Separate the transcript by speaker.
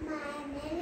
Speaker 1: My name.